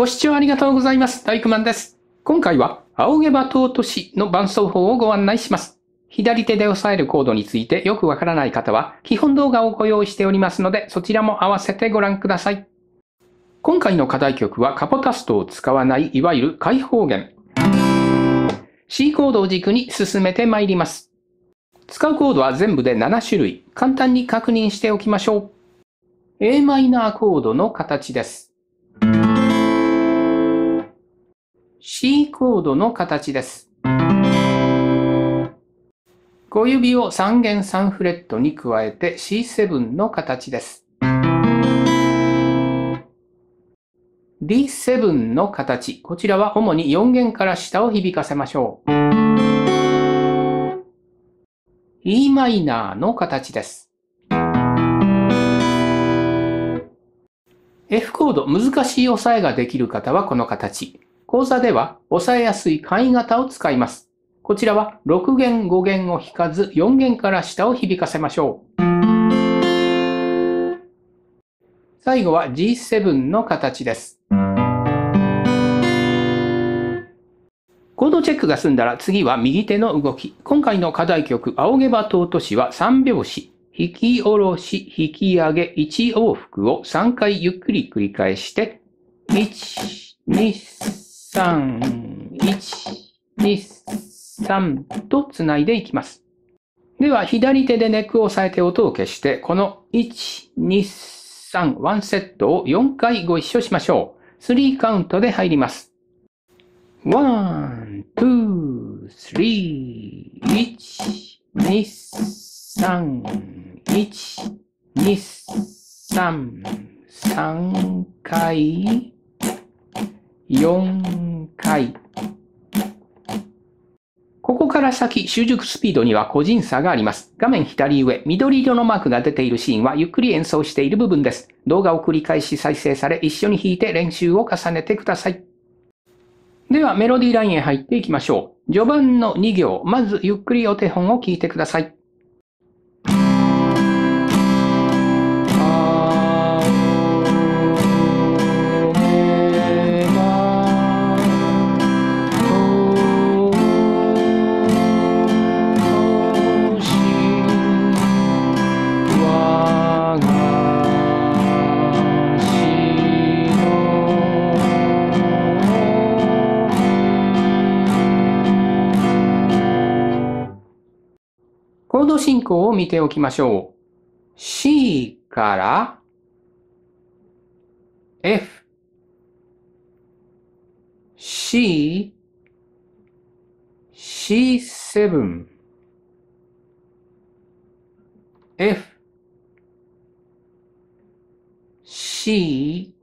ご視聴ありがとうございます。大工マンです。今回は、青毛羽尊しの伴奏法をご案内します。左手で押さえるコードについてよくわからない方は、基本動画をご用意しておりますので、そちらも合わせてご覧ください。今回の課題曲はカポタストを使わない、いわゆる開放弦。C コードを軸に進めてまいります。使うコードは全部で7種類。簡単に確認しておきましょう。a マイナーコードの形です。C コードの形です。小指を3弦3フレットに加えて C7 の形です。D7 の形。こちらは主に4弦から下を響かせましょう。e マイナーの形です。F コード、難しい押さえができる方はこの形。講座では押さえやすい簡易型を使います。こちらは6弦5弦を弾かず4弦から下を響かせましょう。最後は G7 の形です。コードチェックが済んだら次は右手の動き。今回の課題曲、青毛羽尊しは3拍子。引き下ろし、引き上げ、1往復を3回ゆっくり繰り返して、1、2、3、1、2、3と繋いでいきます。では、左手でネックを押さえて音を消して、この1、2、3、1セットを4回ご一緒しましょう。3カウントで入ります。1、2、3、1、2、3、1、2、3、3回、4回。ここから先、習熟スピードには個人差があります。画面左上、緑色のマークが出ているシーンはゆっくり演奏している部分です。動画を繰り返し再生され、一緒に弾いて練習を重ねてください。では、メロディーラインへ入っていきましょう。序盤の2行、まずゆっくりお手本を聞いてください。進行を見ておきましょう。C から F C C7 F C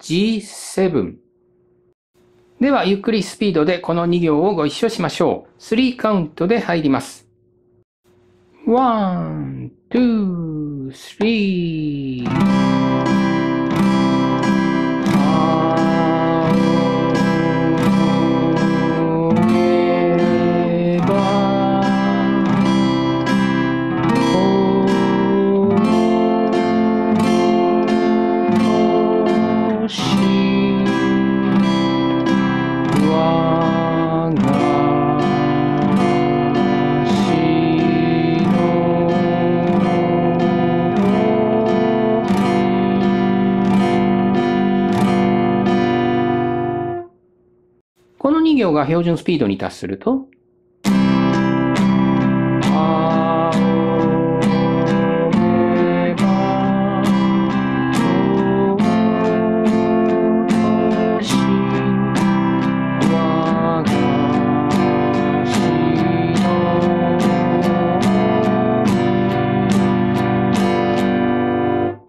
G7 では、ゆっくりスピードでこの2行をご一緒しましょう。3カウントで入ります。1、2、3。この2行が標準スピードに達すると、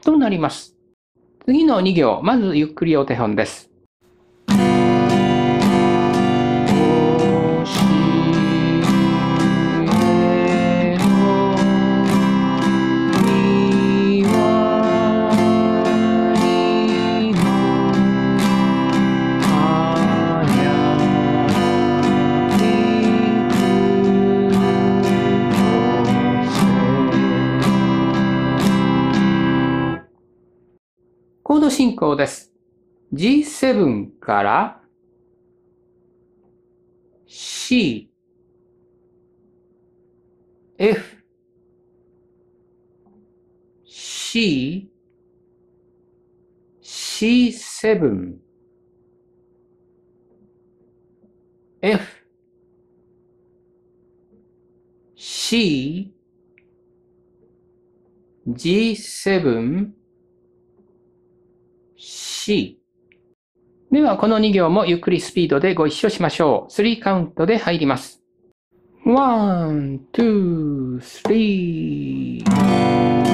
となります。次の2行、まずゆっくりお手本です。コード進行です。G7 から C、F、C、C7、F、C、G7、C。では、この2行もゆっくりスピードでご一緒しましょう。3カウントで入ります。1、2、3。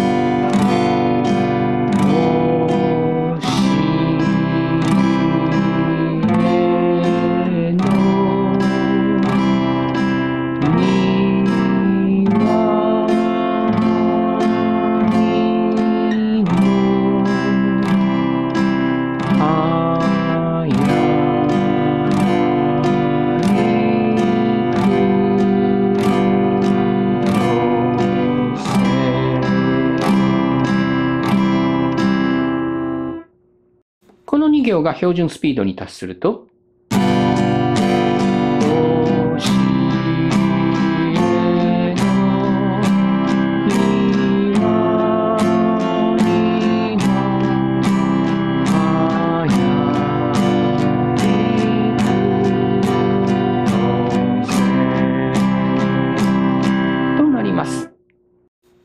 量が標準スピードに達すると、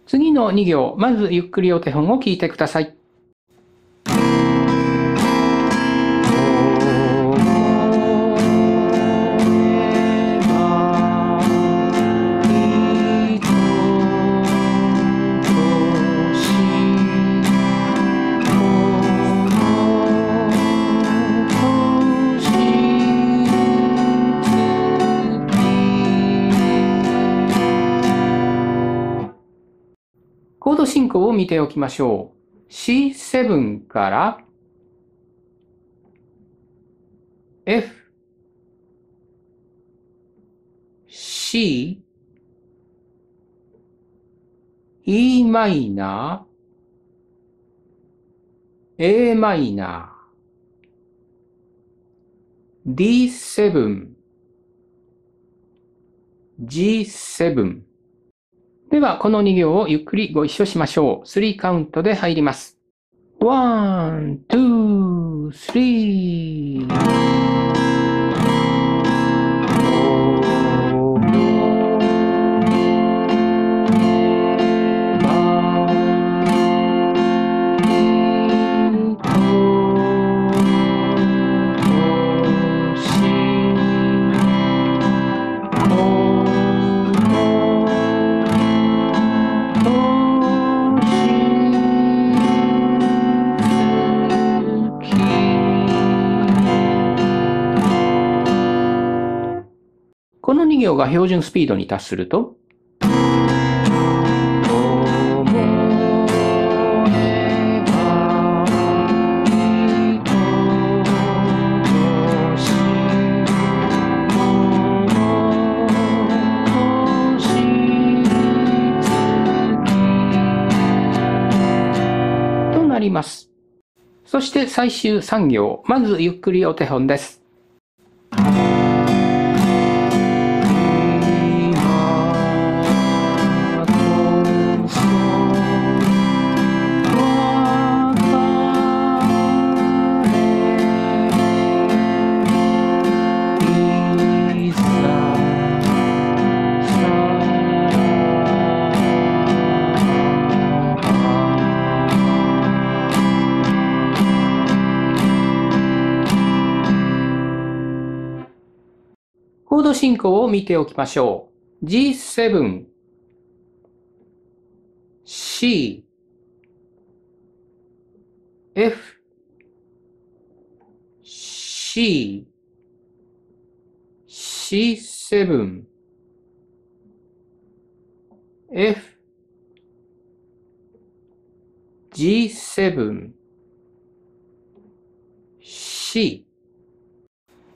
次の2行、まずゆっくりお手本を聞いてください。進行を見ておきましょう。C7 から F、C、E マイナー、A マイナー、D7、G7 では、この2行をゆっくりご一緒しましょう。スリーカウントで入ります。1、2、3。行が標準スピードに達すると、となります。そして最終3行、まずゆっくりお手本です。進行を見ておきましょう。G7、C、F、C、C7、F、G7、C、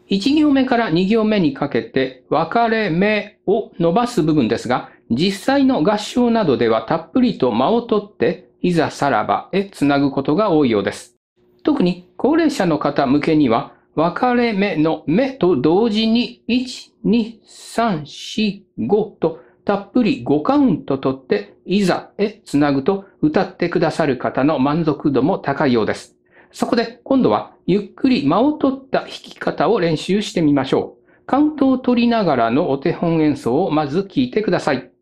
1行目から2行目にかけて分かれ目を伸ばす部分ですが、実際の合唱などではたっぷりと間を取って、いざさらばへつなぐことが多いようです。特に高齢者の方向けには、分かれ目の目と同時に1、2、3、4、5とたっぷり5カウント取っていざへつなぐと歌ってくださる方の満足度も高いようです。そこで今度はゆっくり間を取った弾き方を練習してみましょう。カウントを取りながらのお手本演奏をまず聞いてください。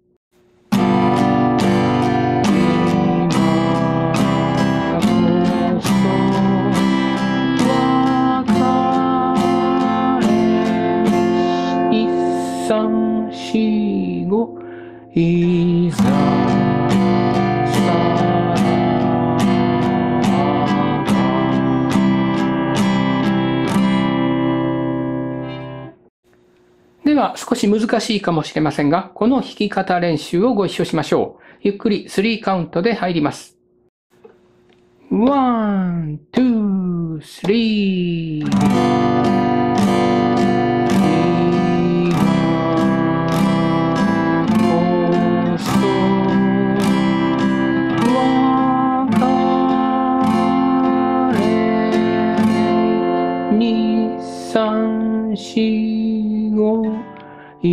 少し難しいかもしれませんが、この弾き方練習をご一緒しましょう。ゆっくり3カウントで入ります。1、2、3。こ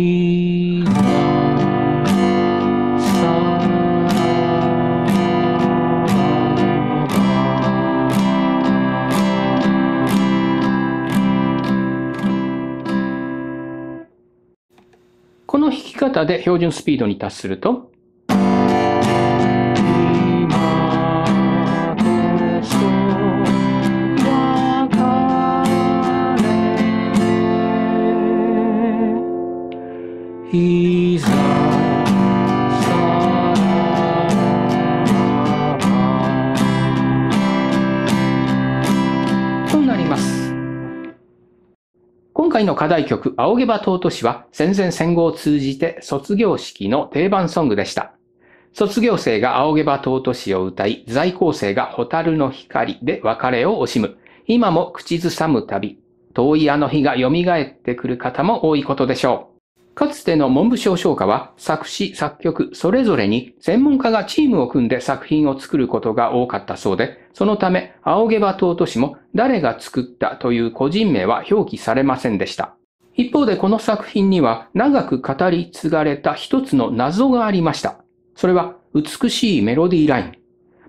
の弾き方で標準スピードに達すると、となります今回の課題曲、青毛羽尊しは戦前戦後を通じて卒業式の定番ソングでした。卒業生が青毛羽尊しを歌い、在校生が蛍の光で別れを惜しむ。今も口ずさむ旅、遠いあの日が蘇ってくる方も多いことでしょう。かつての文部省唱歌は作詞、作曲、それぞれに専門家がチームを組んで作品を作ることが多かったそうで、そのため、青毛羽尊しも誰が作ったという個人名は表記されませんでした。一方でこの作品には長く語り継がれた一つの謎がありました。それは美しいメロディーライン。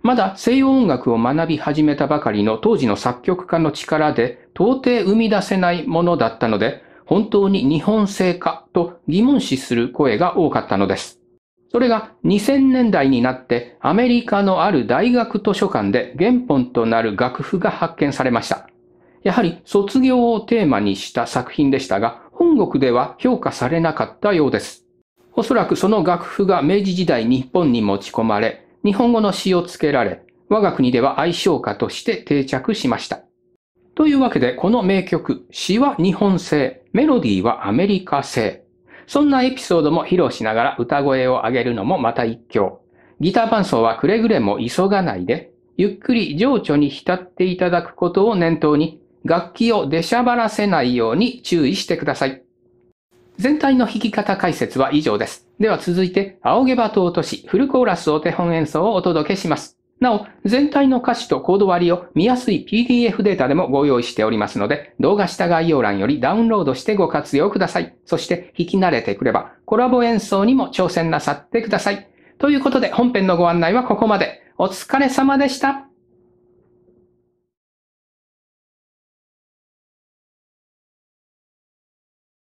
まだ西洋音楽を学び始めたばかりの当時の作曲家の力で到底生み出せないものだったので、本当に日本製かと疑問視する声が多かったのです。それが2000年代になってアメリカのある大学図書館で原本となる楽譜が発見されました。やはり卒業をテーマにした作品でしたが、本国では評価されなかったようです。おそらくその楽譜が明治時代日本に持ち込まれ、日本語の詩をつけられ、我が国では愛称歌として定着しました。というわけで、この名曲、詩は日本製、メロディーはアメリカ製。そんなエピソードも披露しながら歌声を上げるのもまた一興。ギター伴奏はくれぐれも急がないで、ゆっくり情緒に浸っていただくことを念頭に、楽器を出しゃばらせないように注意してください。全体の弾き方解説は以上です。では続いて、青毛羽と落とし、フルコーラスお手本演奏をお届けします。なお、全体の歌詞とコード割りを見やすい PDF データでもご用意しておりますので、動画下概要欄よりダウンロードしてご活用ください。そして弾き慣れてくれば、コラボ演奏にも挑戦なさってください。ということで本編のご案内はここまで。お疲れ様でした。